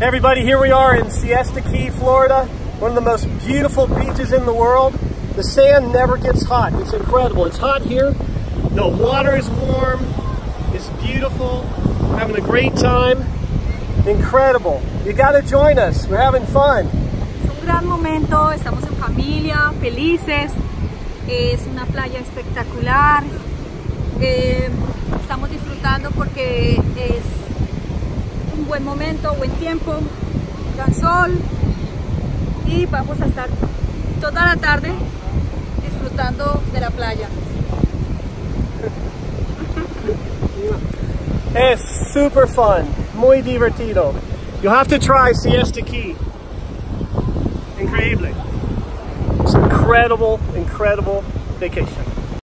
Everybody, here we are in Siesta Key, Florida, one of the most beautiful beaches in the world. The sand never gets hot. It's incredible. It's hot here. The water is warm. It's beautiful. We're having a great time. Incredible. You got to join us. We're having fun. Es un gran momento, estamos en familia, felices. Es una playa espectacular. Eh, estamos disfrutando porque buen momento, buen tiempo, gran sol y vamos a estar toda la tarde disfrutando de la playa. Es super fun. Muy divertido. You'll have to try Siesta Key. Increíble. It's incredible, incredible vacation.